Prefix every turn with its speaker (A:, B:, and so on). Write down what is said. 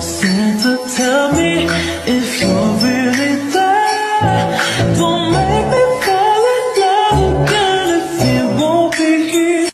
A: Santa, tell me if you're really there. Don't make me fall in love again if you won't be here.